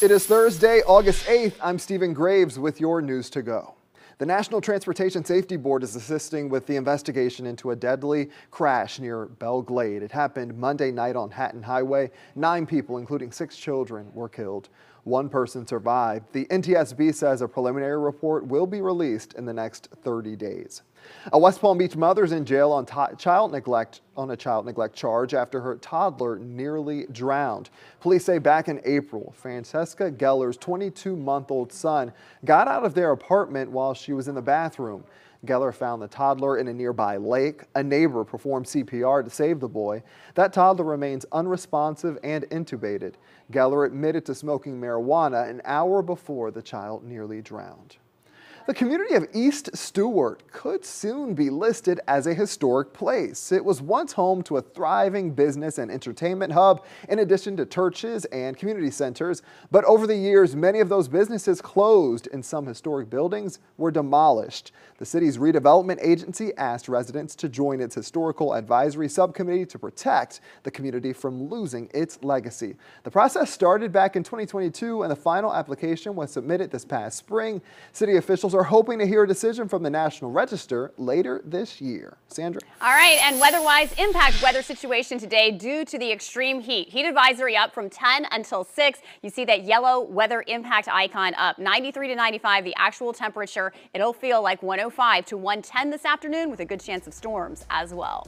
It is Thursday, August 8th. I'm Stephen Graves with your news to go. The National Transportation Safety Board is assisting with the investigation into a deadly crash near Belle Glade. It happened Monday night on Hatton Highway. Nine people, including six children, were killed. One person survived. The NTSB says a preliminary report will be released in the next 30 days. A West Palm Beach mother is in jail on child neglect on a child neglect charge after her toddler nearly drowned. Police say back in April, Francesca Geller's 22-month-old son got out of their apartment while she was in the bathroom. Geller found the toddler in a nearby lake. A neighbor performed CPR to save the boy. That toddler remains unresponsive and intubated. Geller admitted to smoking marijuana an hour before the child nearly drowned. The community of East Stuart could soon be listed as a historic place. It was once home to a thriving business and entertainment hub, in addition to churches and community centers. But over the years, many of those businesses closed and some historic buildings were demolished. The city's redevelopment agency asked residents to join its historical advisory subcommittee to protect the community from losing its legacy. The process started back in 2022 and the final application was submitted this past spring. City officials are hoping to hear a decision from the National Register later this year. Sandra? All right, and weather-wise, impact weather situation today due to the extreme heat. Heat advisory up from 10 until 6. You see that yellow weather impact icon up 93 to 95, the actual temperature. It'll feel like 105 to 110 this afternoon with a good chance of storms as well.